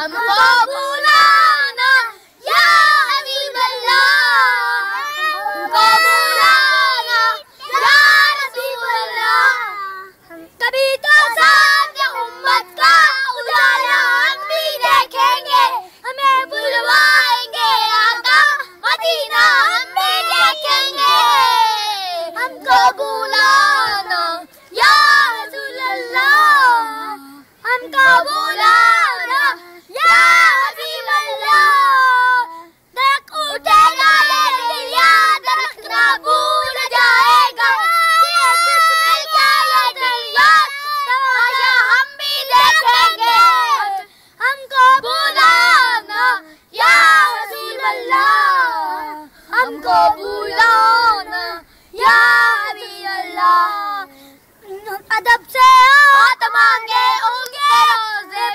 हमको बुलाना या हमको बुलाना या रसूलल्लाह कभी तो साथ उम्मत का उजाला हम भी देखेंगे, हमें बुलवाएँगे आका, मदीना हम भी देखेंगे। हमको बुलाना, या रसूलल्लाह हमको बुलाना या हबीबल्लाह दरख्त उठेगा लेकिन याद रखना भूल जाएगा ये बिस्मिल का ये दरिया तमाशा हम भी देखेंगे हमको बुलाना या हबीबल्लाह हमको हबीबल्लाह अदब से हाथ मांगे उनके रोज़े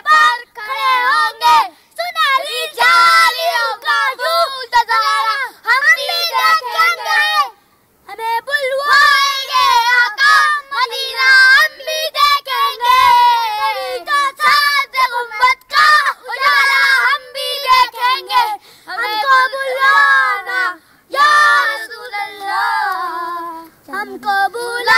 নাম কবুল